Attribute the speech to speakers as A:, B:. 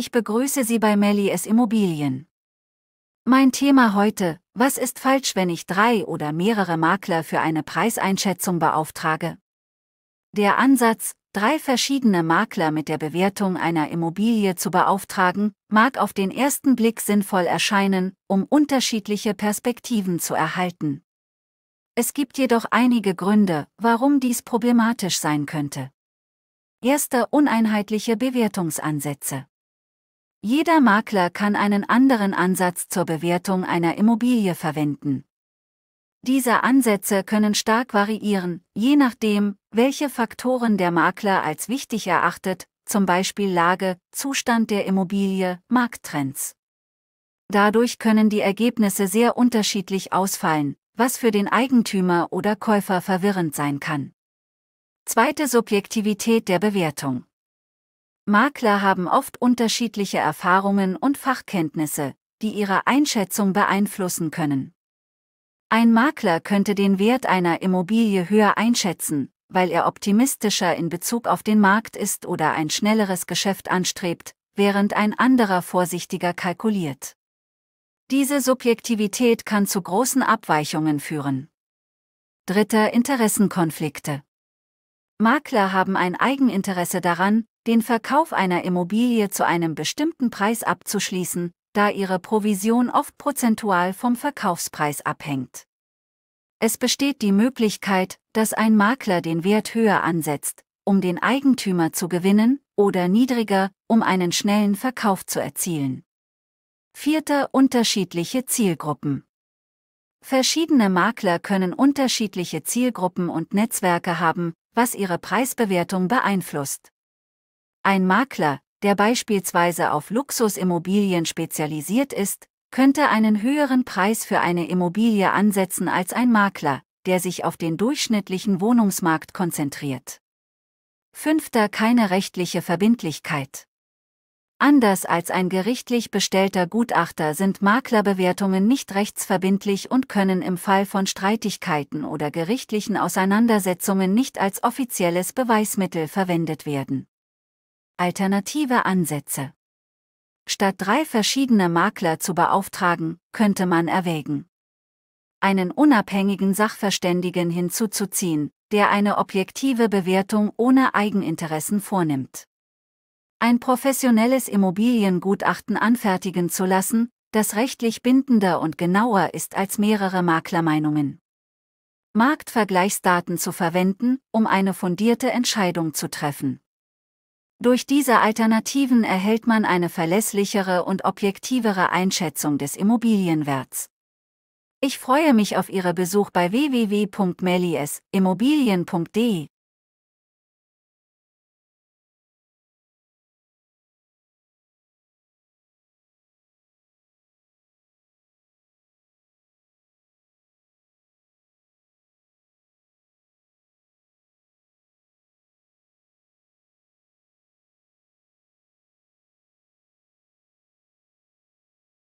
A: Ich begrüße Sie bei Mellies Immobilien. Mein Thema heute, was ist falsch, wenn ich drei oder mehrere Makler für eine Preiseinschätzung beauftrage? Der Ansatz, drei verschiedene Makler mit der Bewertung einer Immobilie zu beauftragen, mag auf den ersten Blick sinnvoll erscheinen, um unterschiedliche Perspektiven zu erhalten. Es gibt jedoch einige Gründe, warum dies problematisch sein könnte. Erste uneinheitliche Bewertungsansätze. Jeder Makler kann einen anderen Ansatz zur Bewertung einer Immobilie verwenden. Diese Ansätze können stark variieren, je nachdem, welche Faktoren der Makler als wichtig erachtet, zum Beispiel Lage, Zustand der Immobilie, Markttrends. Dadurch können die Ergebnisse sehr unterschiedlich ausfallen, was für den Eigentümer oder Käufer verwirrend sein kann. Zweite Subjektivität der Bewertung. Makler haben oft unterschiedliche Erfahrungen und Fachkenntnisse, die ihre Einschätzung beeinflussen können. Ein Makler könnte den Wert einer Immobilie höher einschätzen, weil er optimistischer in Bezug auf den Markt ist oder ein schnelleres Geschäft anstrebt, während ein anderer vorsichtiger kalkuliert. Diese Subjektivität kann zu großen Abweichungen führen. Dritter Interessenkonflikte. Makler haben ein Eigeninteresse daran, den Verkauf einer Immobilie zu einem bestimmten Preis abzuschließen, da ihre Provision oft prozentual vom Verkaufspreis abhängt. Es besteht die Möglichkeit, dass ein Makler den Wert höher ansetzt, um den Eigentümer zu gewinnen, oder niedriger, um einen schnellen Verkauf zu erzielen. Vierter unterschiedliche Zielgruppen. Verschiedene Makler können unterschiedliche Zielgruppen und Netzwerke haben, was ihre Preisbewertung beeinflusst. Ein Makler, der beispielsweise auf Luxusimmobilien spezialisiert ist, könnte einen höheren Preis für eine Immobilie ansetzen als ein Makler, der sich auf den durchschnittlichen Wohnungsmarkt konzentriert. Fünfter keine rechtliche Verbindlichkeit. Anders als ein gerichtlich bestellter Gutachter sind Maklerbewertungen nicht rechtsverbindlich und können im Fall von Streitigkeiten oder gerichtlichen Auseinandersetzungen nicht als offizielles Beweismittel verwendet werden. Alternative Ansätze Statt drei verschiedene Makler zu beauftragen, könnte man erwägen, einen unabhängigen Sachverständigen hinzuzuziehen, der eine objektive Bewertung ohne Eigeninteressen vornimmt ein professionelles Immobiliengutachten anfertigen zu lassen, das rechtlich bindender und genauer ist als mehrere Maklermeinungen. Marktvergleichsdaten zu verwenden, um eine fundierte Entscheidung zu treffen. Durch diese Alternativen erhält man eine verlässlichere und objektivere Einschätzung des Immobilienwerts. Ich freue mich auf Ihre Besuch bei www.melies-immobilien.de.